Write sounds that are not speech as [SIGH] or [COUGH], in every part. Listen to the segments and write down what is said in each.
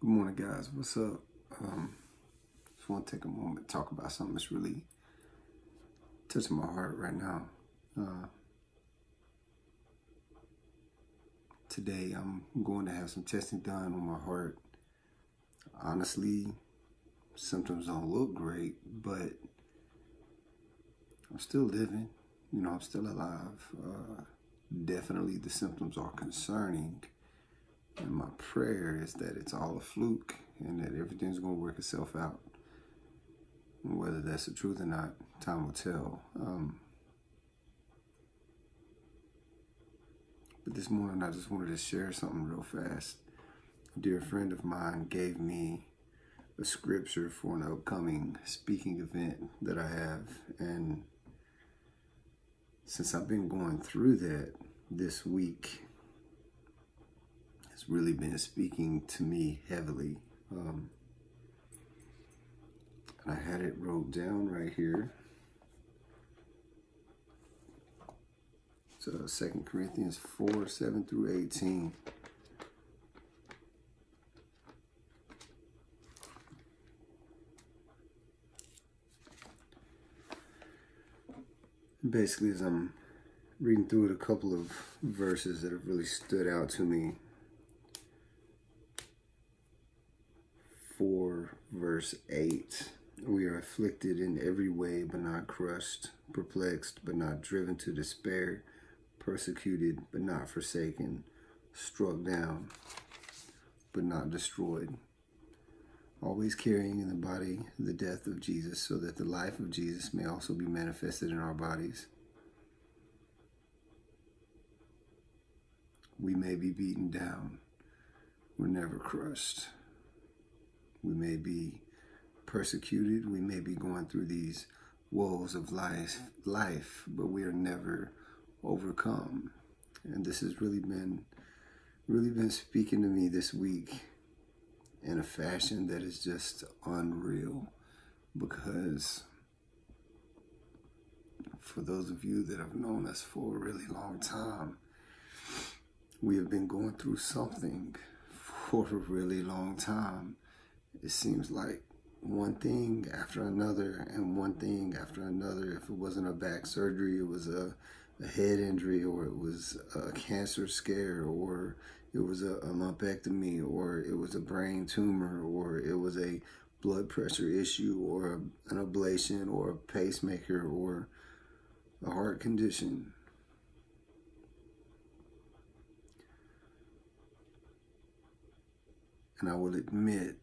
Good morning, guys. What's up? Um, just want to take a moment to talk about something that's really touching my heart right now. Uh, today, I'm going to have some testing done on my heart. Honestly, symptoms don't look great, but I'm still living. You know, I'm still alive. Uh, definitely, the symptoms are concerning and my prayer is that it's all a fluke and that everything's going to work itself out. whether that's the truth or not, time will tell. Um, but this morning, I just wanted to share something real fast. A dear friend of mine gave me a scripture for an upcoming speaking event that I have. And since I've been going through that this week, has really been speaking to me heavily. Um, I had it wrote down right here. So Second Corinthians 4, 7 through 18. Basically, as I'm reading through it, a couple of verses that have really stood out to me 4, verse 8. We are afflicted in every way, but not crushed, perplexed, but not driven to despair, persecuted, but not forsaken, struck down, but not destroyed. Always carrying in the body the death of Jesus, so that the life of Jesus may also be manifested in our bodies. We may be beaten down, we're never crushed. We may be persecuted. We may be going through these woes of life, life, but we are never overcome. And this has really been, really been speaking to me this week in a fashion that is just unreal because for those of you that have known us for a really long time, we have been going through something [LAUGHS] for a really long time it seems like one thing after another and one thing after another. If it wasn't a back surgery, it was a, a head injury or it was a cancer scare or it was a, a lumpectomy or it was a brain tumor or it was a blood pressure issue or a, an ablation or a pacemaker or a heart condition. And I will admit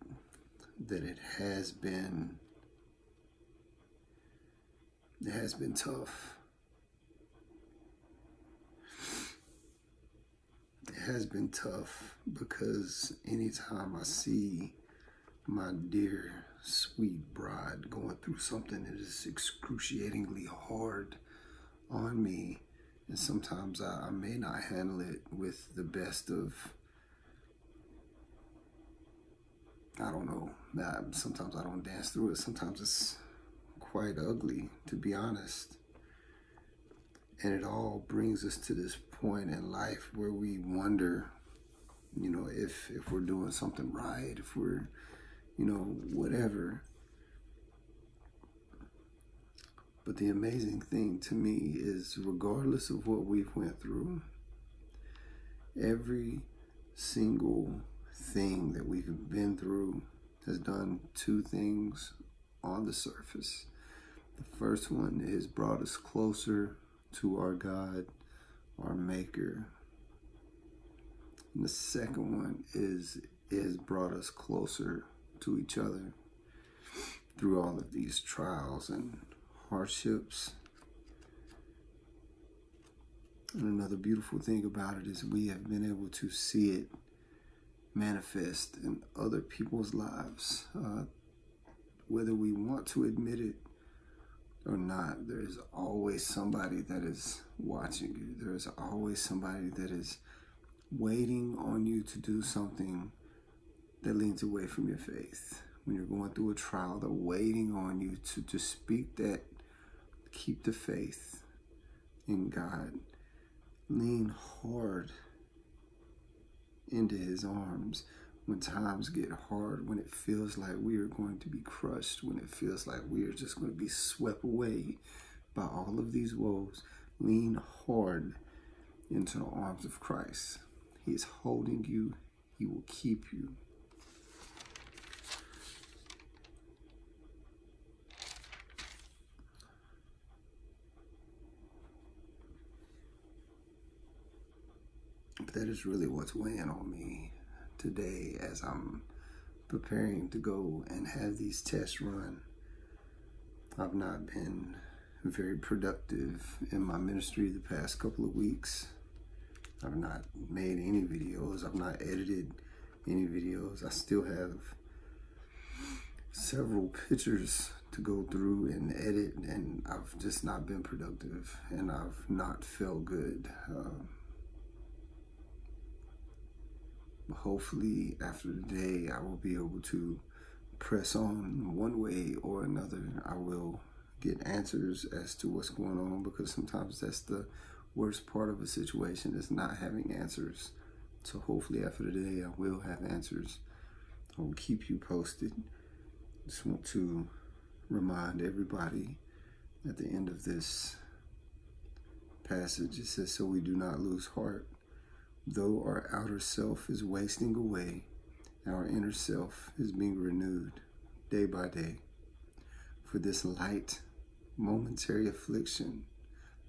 that it has been it has been tough. It has been tough because anytime I see my dear sweet bride going through something that is excruciatingly hard on me, and sometimes I, I may not handle it with the best of I don't know. Sometimes I don't dance through it. Sometimes it's quite ugly, to be honest. And it all brings us to this point in life where we wonder, you know, if if we're doing something right, if we're, you know, whatever. But the amazing thing to me is regardless of what we've went through, every single thing that we've been through has done two things on the surface. The first one is brought us closer to our God, our Maker. And the second one is is brought us closer to each other through all of these trials and hardships. And another beautiful thing about it is we have been able to see it manifest in other people's lives. Uh, whether we want to admit it or not, there is always somebody that is watching you. There is always somebody that is waiting on you to do something that leans away from your faith. When you're going through a trial, they're waiting on you to just speak that, keep the faith in God. Lean hard into his arms. when times get hard, when it feels like we are going to be crushed, when it feels like we are just going to be swept away by all of these woes, lean hard into the arms of Christ. He is holding you, He will keep you. That is really what's weighing on me today as I'm preparing to go and have these tests run. I've not been very productive in my ministry the past couple of weeks. I've not made any videos. I've not edited any videos. I still have several pictures to go through and edit and I've just not been productive and I've not felt good. Um, hopefully after today I will be able to press on one way or another. I will get answers as to what's going on because sometimes that's the worst part of a situation is not having answers. So hopefully after today I will have answers. I will keep you posted. Just want to remind everybody at the end of this passage it says so we do not lose heart Though our outer self is wasting away, our inner self is being renewed day by day. For this light, momentary affliction,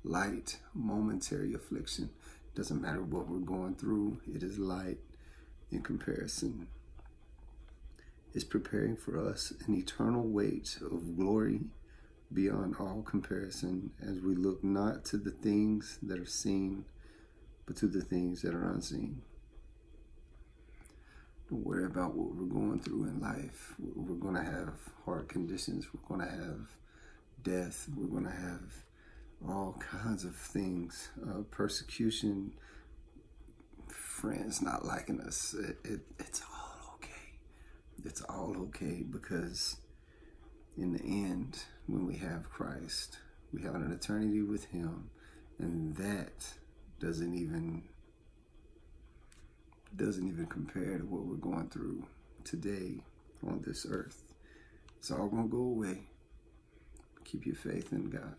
light, momentary affliction, doesn't matter what we're going through, it is light in comparison. Is preparing for us an eternal weight of glory beyond all comparison as we look not to the things that are seen but to the things that are unseen. Don't worry about what we're going through in life. We're going to have heart conditions. We're going to have death. We're going to have all kinds of things uh, persecution, friends not liking us. It, it, it's all okay. It's all okay because in the end, when we have Christ, we have an eternity with Him, and that doesn't even doesn't even compare to what we're going through today on this earth. It's all gonna go away. Keep your faith in God.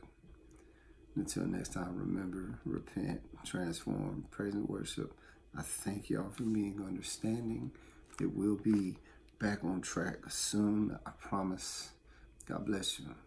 Until next time, remember, repent, transform, praise and worship. I thank y'all for being understanding. It will be back on track soon, I promise. God bless you.